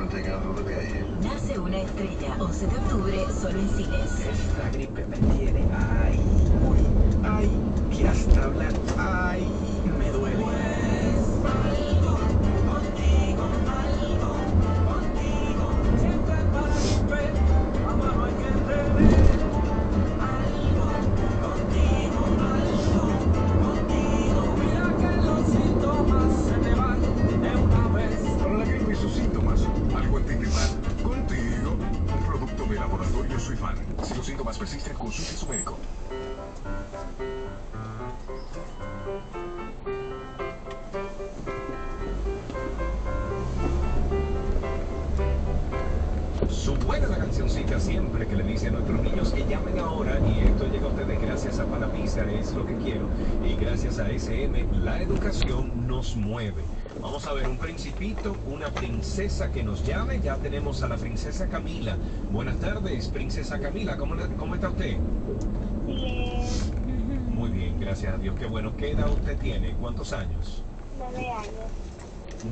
Nace una estrella, 11 de octubre, solo en cines. La gripe mentira. De laboratorio Suifan. Si los síntomas persisten, consulte a su médico. Suena la cancioncita siempre que le dice a nuestros niños que llamen ahora y esto llega a ustedes gracias es lo que quiero, y gracias a SM, la educación nos mueve. Vamos a ver un principito, una princesa que nos llame, ya tenemos a la princesa Camila. Buenas tardes, princesa Camila, ¿cómo, cómo está usted? Bien, Muy bien, gracias a Dios, qué bueno. ¿Qué edad usted tiene? ¿Cuántos años? nueve años.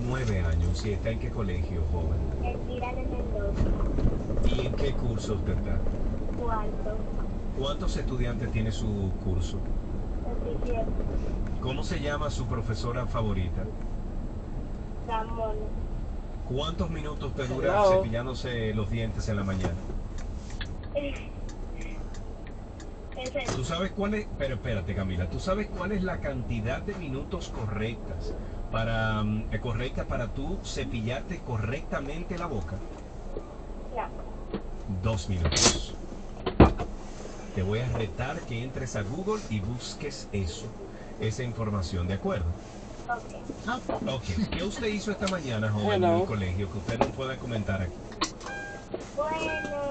Nueve años, ¿y está en qué colegio, joven? Elvira de Mendoza, ¿Y en qué curso usted está? cuarto, ¿Cuántos estudiantes tiene su curso? 27, ¿Cómo se llama su profesora favorita? Ramón, ¿Cuántos minutos te dura Hello. cepillándose los dientes en la mañana? ese ¿Tú sabes cuál es? Pero espérate, Camila, ¿tú sabes cuál es la cantidad de minutos correctas para mm, eh, correcta para tú cepillarte correctamente la boca? no, Dos minutos. Te voy a retar que entres a Google y busques eso, esa información, ¿de acuerdo? ok. Ok. ¿Qué usted hizo esta mañana, joven, en el colegio que usted no pueda comentar aquí? Bueno,